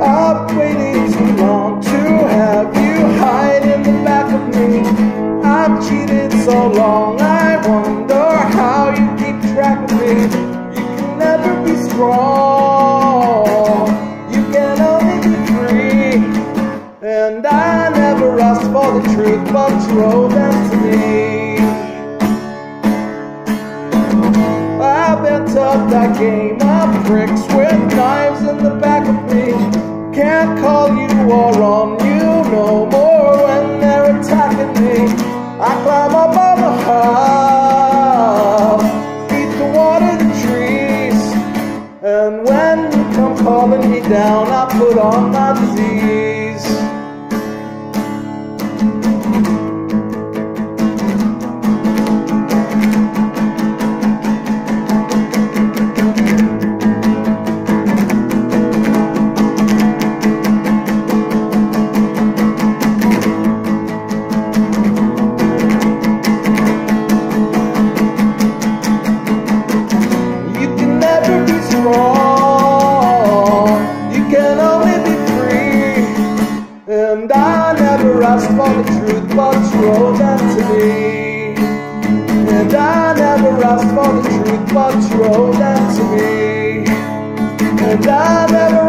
I've waited too long to have you hide in the back of me. I've cheated so long, I wonder how you keep track of me. You can never be strong, you can only be free. And I never asked for the truth, but you owe them to me. I've that game of pricks with knives in the back And when you come calling me down, I put on my disease. And I never asked for the truth, but you to me. And I never asked for the truth, but you to me. And I never